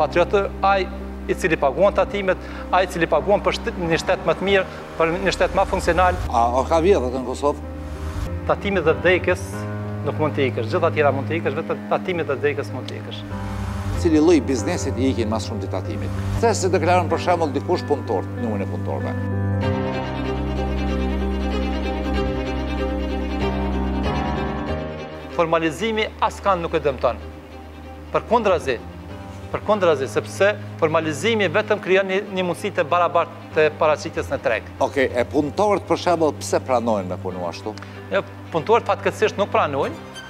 Patriot, ai i cili paguan tatimet, ai i cili paguan për një shtet më të mirë, për një shtet më funksional. A, a ka vjedhë atë në Kosovë? Tatimit dhe vdekjes nuk mund të ikësh, gjitha tjera mund të ikësh, vetëm tatimit dhe vdekjes mund të ikësh. Cili lloj biznesit i ikin ma shumë këtij tatimit? Pse s'e deklaron për shembull dikush punëtorët, numrin e punëtorëve. Formalizimi askënd nuk e dëmton. Përkundrazi, përkundrazi, sepse formalizimi vetëm krijon një, një mundësi të barabartë të paraqitjes në treg. Ok, e punëtorët për shembull pse pranojnë me punu ashtu? E, punëtorët fatkeqësisht nuk pranojnë,